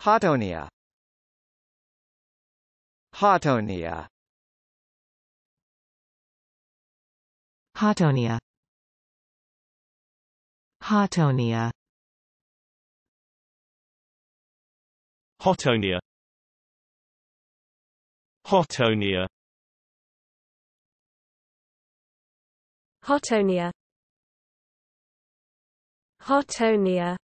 Hotonia Hotonia Hotonia Hotonia Hotonia Hotonia Hotonia Hotonia